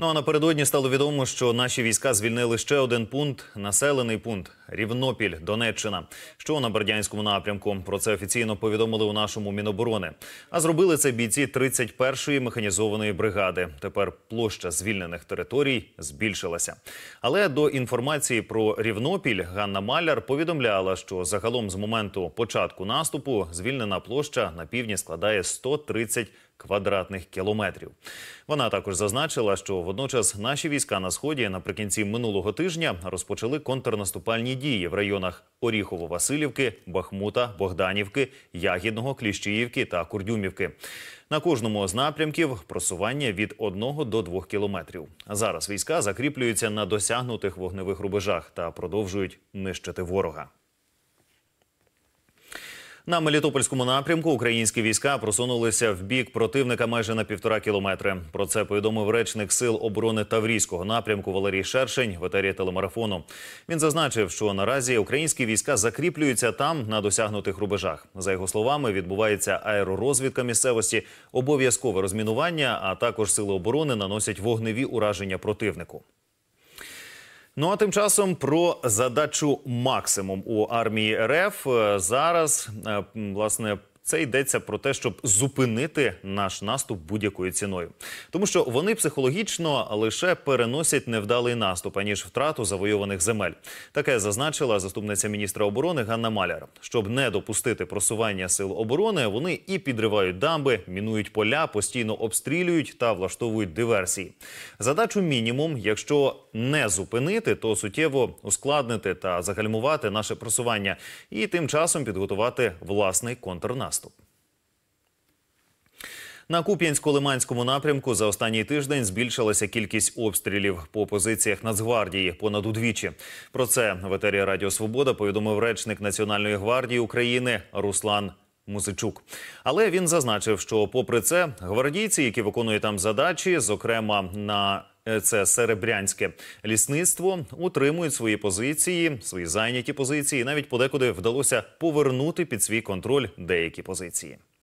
Ну а напередодні стало відомо, що наші війська звільнили ще один пункт населений пункт Рівнопіль, Донеччина, що на Бердянському напрямку. Про це офіційно повідомили у нашому Міноборони. А зробили це бійці 31-ї механізованої бригади. Тепер площа звільнених територій збільшилася. Але до інформації про Рівнопіль Ганна Маляр повідомляла, що загалом з моменту початку наступу звільнена площа на півдні складає 130 квадратних кілометрів. Вона також зазначила, що водночас наші війська на сході наприкінці минулого тижня розпочали контрнаступальні дії в районах Оріхово-Василівки, Бахмута, Богданівки, Ягідного, Кліщіївки та Курдюмівки. На кожному з напрямків просування від 1 до 2 кілометрів. Зараз війська закріплюються на досягнутих вогневих рубежах та продовжують нищити ворога. На Мелітопольському напрямку українські війська просунулися в бік противника майже на півтора кілометри. Про це повідомив речник сил оборони Таврійського напрямку Валерій Шершень в етері телемарафону. Він зазначив, що наразі українські війська закріплюються там на досягнутих рубежах. За його словами, відбувається аеророзвідка місцевості, обов'язкове розмінування, а також сили оборони наносять вогневі ураження противнику. Ну а тим часом про задачу максимум у армії РФ Е, зараз е, власне. Це йдеться про те, щоб зупинити наш наступ будь-якою ціною, тому що вони психологічно лише переносять невдалий наступ, аніж втрату завойованих земель. Таке зазначила заступниця міністра оборони Ганна Маляр. Щоб не допустити просування сил оборони, вони і підривають дамби, мінують поля, постійно обстрілюють та влаштовують диверсії. Задачу мінімум, якщо не зупинити, то суттєво ускладнити та загальмувати наше просування, і тим часом підготувати власний контрнаступ. На Куп'янсько-Лиманському напрямку за останній тиждень збільшилася кількість обстрілів по позиціях Нацгвардії понад удвічі. Про це в етері Радіо Свобода повідомив речник Національної гвардії України Руслан. Музичук, але він зазначив, що, попри це, гвардійці, які виконують там задачі, зокрема на це серебрянське лісництво, утримують свої позиції, свої зайняті позиції. і Навіть подекуди вдалося повернути під свій контроль деякі позиції.